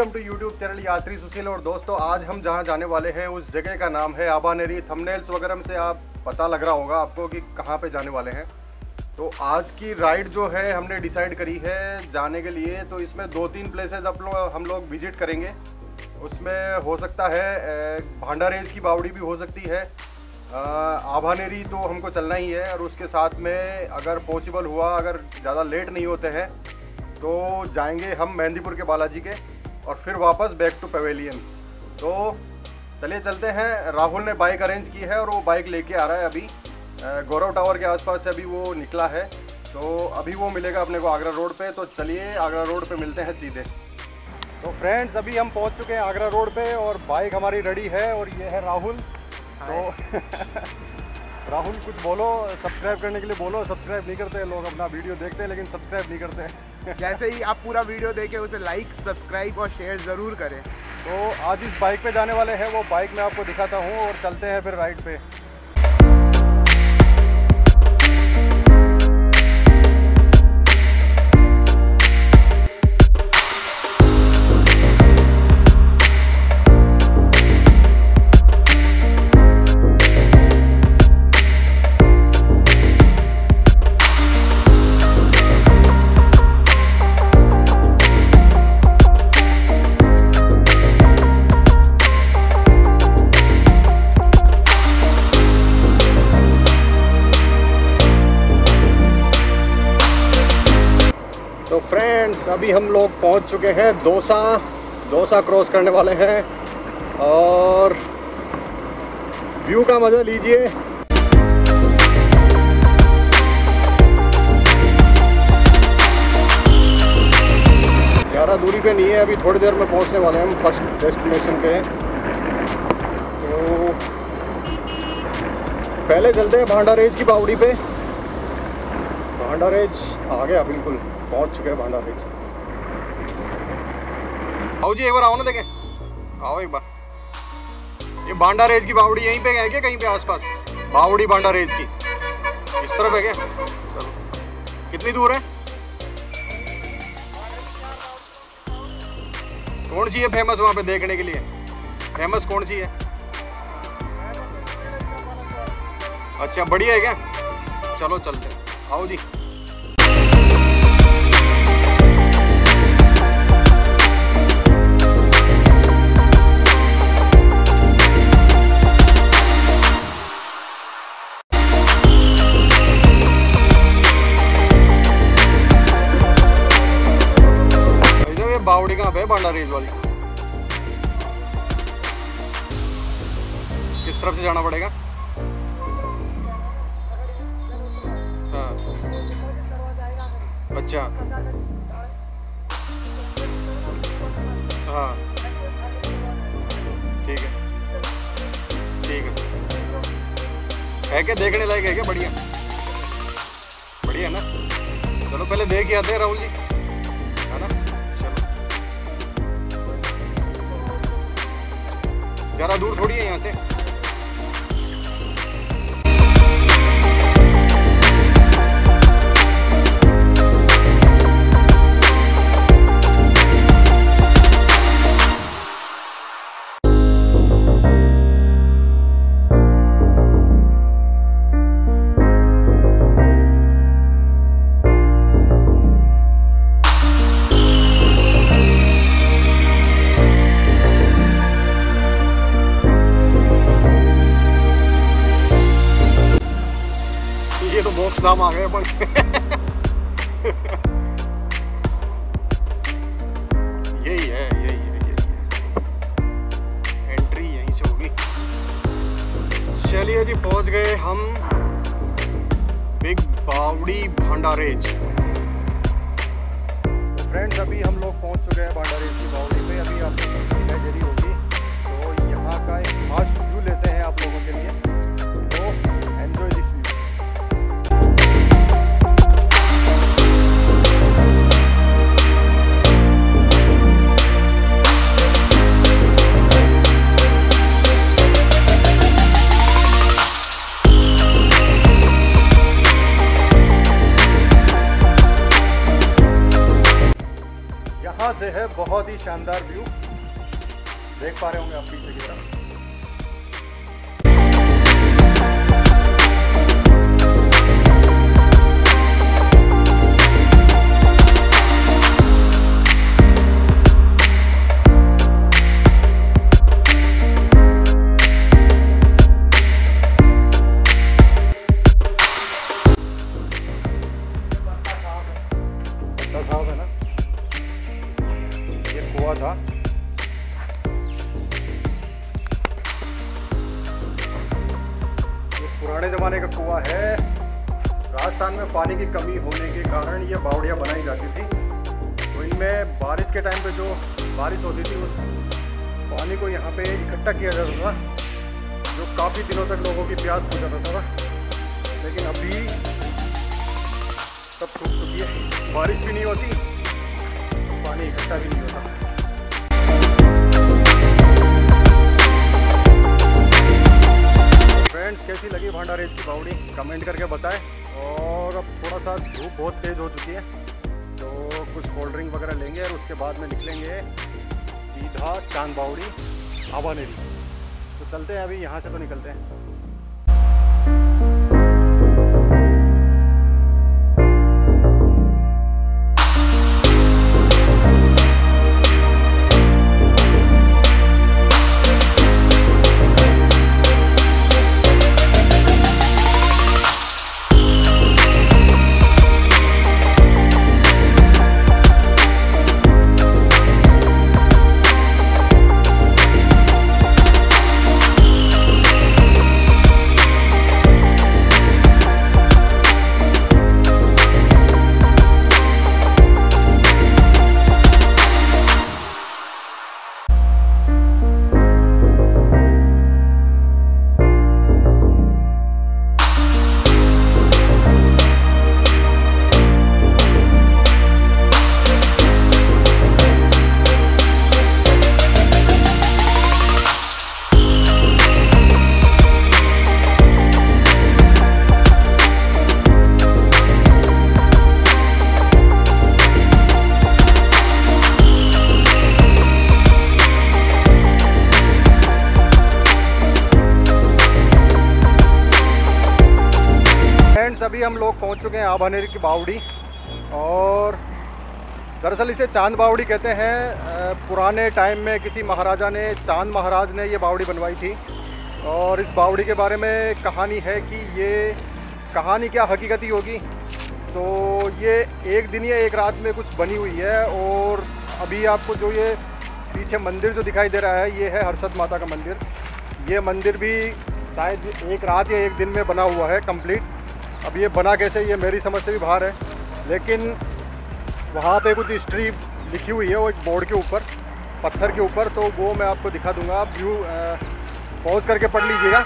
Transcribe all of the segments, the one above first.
Welcome to YouTube channel यात्री सुशील और दोस्तों, आज हम जहाँ जाने वाले हैं, उस जगह का नाम है आबानेरी थंबनेल्स वगैरह से आप पता लग रहा होगा आपको कि कहाँ पे जाने वाले हैं। तो आज की राइड जो है, हमने डिसाइड करी है जाने के लिए। तो इसमें दो तीन प्लेसेस आप लोग, हम लोग विज़िट करेंगे। उसमें हो सकता है भांडारेज की बावड़ी भी हो सकती है। आभानेरी तो हमको चलना ही है, और उसके साथ में अगर पॉसिबल हुआ, अगर ज़्यादा लेट नहीं होते हैं तो जाएँगे हम मेहंदीपुर के बालाजी के। और फिर वापस बैक टू पवेलियन तो चलिए चलते हैं। राहुल ने बाइक अरेंज की है और वो बाइक लेके आ रहा है अभी। गौरव टावर के आसपास से अभी वो निकला है। तो अभी वो मिलेगा अपने को आगरा रोड पे। तो चलिए आगरा रोड पे मिलते हैं सीधे। तो फ्रेंड्स अभी हम पहुँच चुके हैं आगरा रोड पे और बाइक हमारी रेडी है और ये है राहुल। तो राहुल कुछ बोलो सब्सक्राइब करने के लिए बोलो। सब्सक्राइब नहीं करते लोग अपना वीडियो देखते हैं लेकिन सब्सक्राइब नहीं करते जैसे ही आप पूरा वीडियो देखें, उसे लाइक सब्सक्राइब और शेयर ज़रूर करें। तो आज इस बाइक पे जाने वाले हैं, वो बाइक मैं आपको दिखाता हूँ और चलते हैं फिर राइड पे। अभी हम लोग पहुँच चुके हैं दोसा दोसा क्रॉस करने वाले हैं। और व्यू का मज़ा लीजिए। ज़्यादा दूरी पे नहीं है, अभी थोड़ी देर में पहुँचने वाले हैं हम फ़र्स्ट डेस्टिनेशन पे। तो पहले चलते हैं भांडारेज की बावड़ी पे। भांडारेज आ गया, बिल्कुल पहुँच चुके हैं भांडा रेंज आओ जी, एक बार आओ ना देखें। आओ एक बार। ये बांडा रेज की बावड़ी यहीं पे है क्या, कहीं पे आसपास? बावड़ी बांडा रेज की। इस तरफ़ है क्या? चलो। कितनी दूर है? कौन सी है फ़ेमस वहाँ पे देखने के लिए? फ़ेमस कौन सी है? अच्छा बढ़िया है क्या? चलो, चलते आओ जी। वाली। किस तरफ़ से जाना पड़ेगा? हाँ। अच्छा। हाँ। ठीक है। ठीक है। है क्या? देखने लायक है क्या? बढ़िया। बढ़िया ना? चलो पहले देख के आते हैं राहुल जी। ज़्यादा दूर थोड़ी है यहाँ से। दाम आ गए पर यही है यही है यही है। एंट्री यहीं से होगी। चलिए जी, पहुँच गए हम बिग बावड़ी भांडारेज। फ्रेंड्स तो अभी हम लोग पहुँच चुके हैं भांडारेज की बावड़ी पे। अभी आपको शानदार व्यू देख पा रहे होंगे आप पीछे की तरफ़। काफ़ी दिनों तक लोगों की प्यास बुझा जाता था लेकिन अभी सब सूख चुकी है। बारिश भी नहीं होती, पानी इकट्ठा भी नहीं होता। फ्रेंड्स कैसी लगी भंडारे की बावड़ी? कमेंट करके बताएँ। और अब थोड़ा सा धूप बहुत तेज़ हो चुकी है तो कुछ कोल्ड ड्रिंक वगैरह लेंगे और उसके बाद में निकलेंगे सीधा चाँद बावड़ी आबानेरी तो चलते हैं अभी यहाँ से तो निकलते हैं। अभी हम लोग पहुँच चुके हैं आभानेरी की बावड़ी। और दरअसल इसे चाँद बावड़ी कहते हैं। पुराने टाइम में किसी महाराजा ने, चाँद महाराज ने ये बावड़ी बनवाई थी। और इस बावड़ी के बारे में कहानी है कि ये कहानी क्या हकीकती होगी। तो ये एक दिन या एक रात में कुछ बनी हुई है। और अभी आपको जो ये पीछे मंदिर जो दिखाई दे रहा है, ये है हर्षद माता का मंदिर। ये मंदिर भी शायद एक रात या एक दिन में बना हुआ है कंप्लीट अब ये बना कैसे, ये मेरी समझ से भी बाहर है। लेकिन वहाँ पे कुछ हिस्ट्री लिखी हुई है वो एक बोर्ड के ऊपर, पत्थर के ऊपर तो वो मैं आपको दिखा दूँगा। आप व्यू पॉज करके पढ़ लीजिएगा।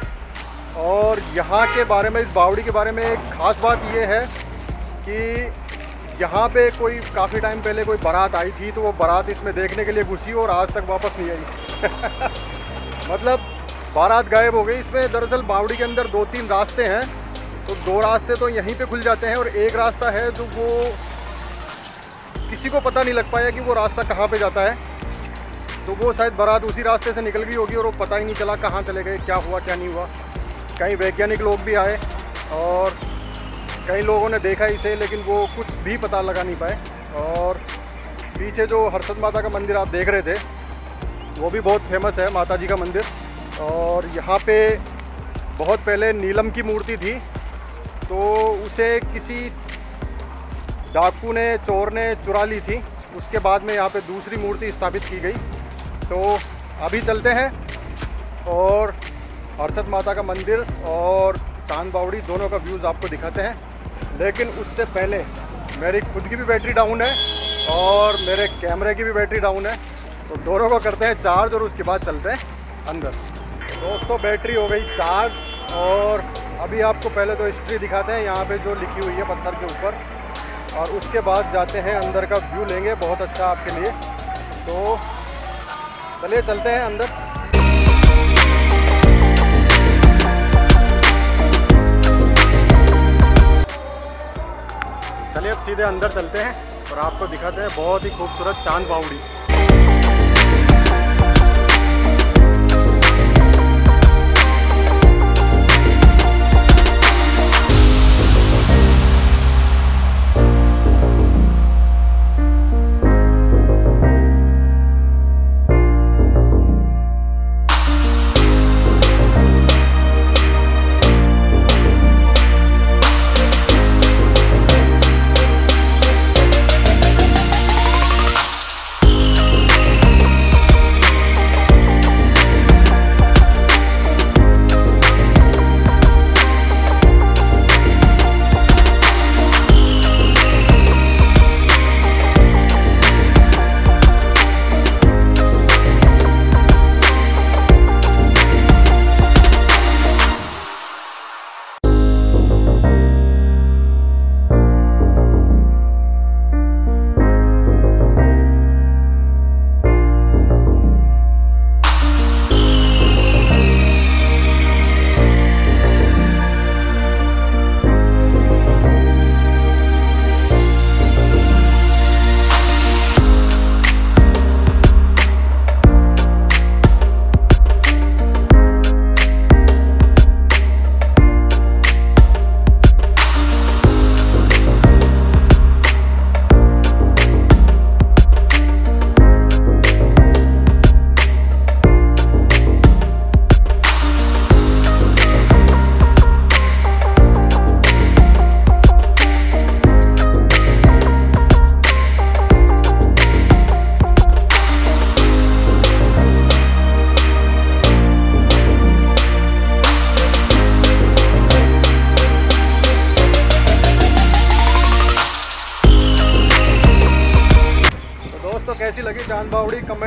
और यहाँ के बारे में, इस बावड़ी के बारे में एक ख़ास बात ये है कि यहाँ पे कोई काफ़ी टाइम पहले कोई बारात आई थी तो वो बारात इसमें देखने के लिए घुसी और आज तक वापस नहीं आई। मतलब बारात गायब हो गई। इसमें दरअसल बावड़ी के अंदर दो तीन रास्ते हैं। तो दो रास्ते तो यहीं पे खुल जाते हैं और एक रास्ता है जो वो किसी को पता नहीं लग पाया कि वो रास्ता कहाँ पे जाता है। तो वो शायद बारात उसी रास्ते से निकल गई होगी और वो पता ही नहीं चला कहाँ चले गए, क्या हुआ, क्या नहीं हुआ। कई वैज्ञानिक लोग भी आए और कई लोगों ने देखा इसे, लेकिन वो कुछ भी पता लगा नहीं पाए। और पीछे जो हर्षद माता का मंदिर आप देख रहे थे, वो भी बहुत फ़ेमस है माता जी का मंदिर। और यहाँ पे बहुत पहले नीलम की मूर्ति थी तो उसे किसी डाकू ने, चोर ने चुरा ली थी। उसके बाद में यहाँ पे दूसरी मूर्ति स्थापित की गई। तो अभी चलते हैं और हर्षद माता का मंदिर और चाँद बावड़ी दोनों का व्यूज़ आपको दिखाते हैं। लेकिन उससे पहले मेरी खुद की भी बैटरी डाउन है और मेरे कैमरे की भी बैटरी डाउन है। तो दोनों को करते हैं चार्ज और उसके बाद चलते हैं अंदर। दोस्तों, बैटरी हो गई चार्ज और अभी आपको पहले तो हिस्ट्री दिखाते हैं, यहाँ पे जो लिखी हुई है पत्थर के ऊपर। और उसके बाद जाते हैं, अंदर का व्यू लेंगे, बहुत अच्छा आपके लिए। तो चलिए चलते हैं अंदर। चलिए अब सीधे अंदर चलते हैं और आपको दिखाते हैं, बहुत ही खूबसूरत चाँद बावड़ी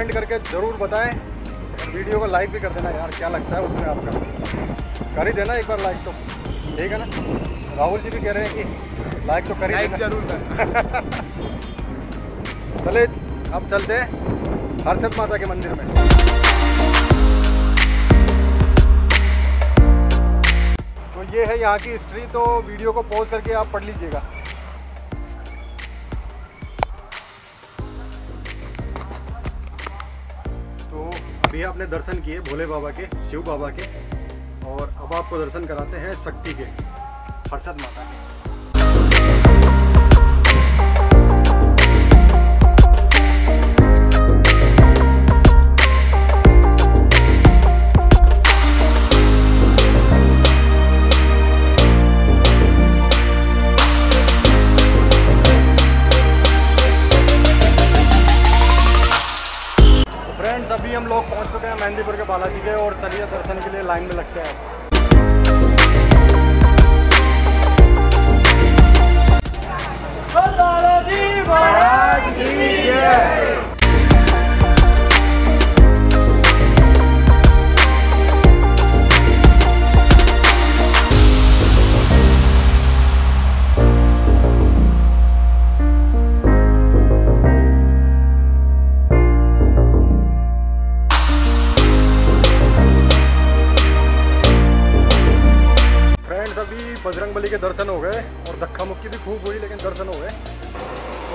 कमेंट करके ज़रूर बताएँ। वीडियो को लाइक भी कर देना यार क्या लगता है उसमें आपका? कर ही देना एक बार लाइक तो। ठीक है ना? राहुल जी भी कह रहे हैं कि लाइक तो कर ही ज़रूर चले अब चलते हैं हर्षद माता के मंदिर में। तो ये है यहाँ की हिस्ट्री तो वीडियो को पॉज करके आप पढ़ लीजिएगा। आपने दर्शन किए, भोले बाबा के, शिव बाबा के, और अब आपको दर्शन कराते हैं शक्ति के, हर्षद माता के। मेहंदीपुर के बालाजी के और चलिए दर्शन के लिए लाइन में लगते हैं।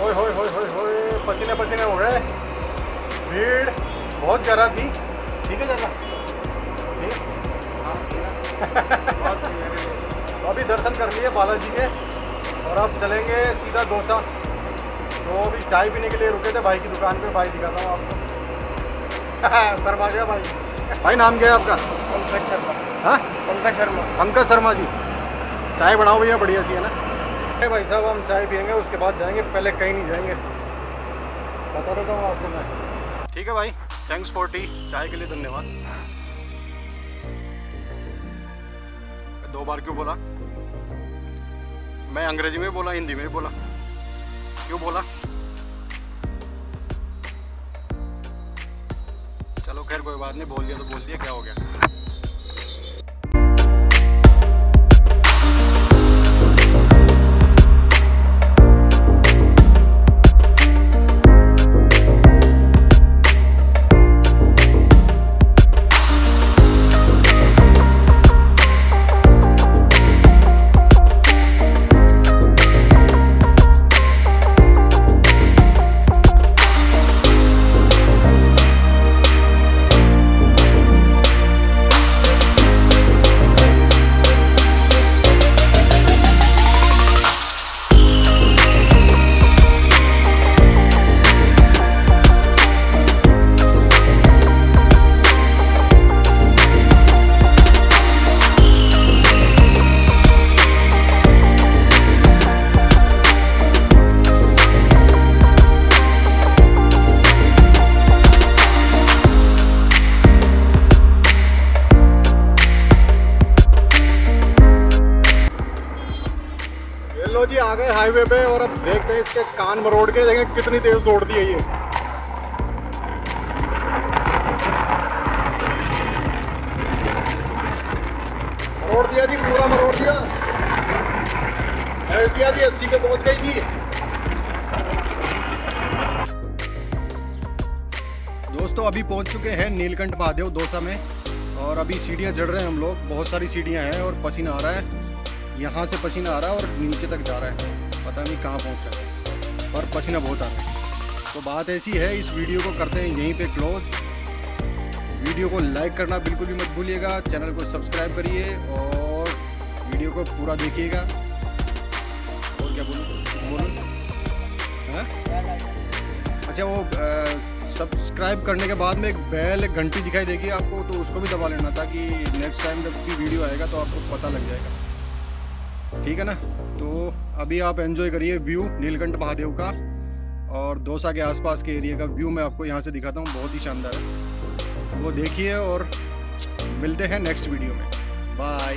होए होए होए होए होए पसीने पसीने हो. गए भीड़ बहुत ज़्यादा थी. ठीक है ज़्यादा ठीक? हाँ। तो अभी दर्शन कर लिए बालाजी के. और अब चलेंगे सीधा डोसा. तो अभी चाय पीने के लिए रुके थे भाई की दुकान पे. भाई दिखाता हूँ आपको. शर्मा गया भाई. भाई नाम क्या है आपका? पंकज शर्मा। हाँ? पंकज शर्मा। पंकज शर्मा जी. चाय बनाओ भैया बढ़िया सी है ना? भाई साहब, हम चाय पियेंगे, उसके बाद जाएँगे, पहले कहीं नहीं जाएँगे। बता देता हूँ आपको मैं। ठीक है भाई थैंक्स फॉर टी चाय के लिए धन्यवाद। दो बार क्यों बोला? मैं अंग्रेज़ी में बोला, हिंदी में बोला। क्यों बोला? चलो खैर, कोई बात नहीं, बोल दिया तो बोल दिया, क्या हो गया? हाईवे पे और अब देखते हैं इसके कान मरोड़ के, देखें कितनी तेज दौड़ती है ये। मरोड़ दिया जी, पूरा मरोड़ दिया। ऐस दिया जी, अस्सी पे पहुँच गई जी। दोस्तों, अभी पहुँच चुके हैं नीलकंठ महादेव दोसा में, और अभी सीढ़ियाँ चढ़ रहे हैं हम लोग। बहुत सारी सीढ़ियाँ हैं और पसीना आ रहा है। यहाँ से पसीना आ रहा है और नीचे तक जा रहा है। पता नहीं कहाँ पहुँच रहा है। पर पसीना बहुत आ रहा है। तो बात ऐसी है, इस वीडियो को करते हैं यहीं पे क्लोज। वीडियो को लाइक करना बिल्कुल भी मत भूलिएगा, चैनल को सब्सक्राइब करिए और वीडियो को पूरा देखिएगा। और क्या बोलूँ? बोलूँ? हाँ? अच्छा वो सब्सक्राइब करने के बाद में एक बेल, एक घंटी दिखाई देगी आपको तो उसको भी दबा लेना, ताकि नेक्स्ट टाइम जब भी वीडियो आएगा तो आपको पता लग जाएगा। ठीक है ना? तो अभी आप एंजॉय करिए व्यू नीलकंठ महादेव का और दोसा के आसपास के एरिया का व्यू मैं आपको यहाँ से दिखाता हूँ, बहुत ही शानदार है। वो देखिए और मिलते हैं नेक्स्ट वीडियो में। बाय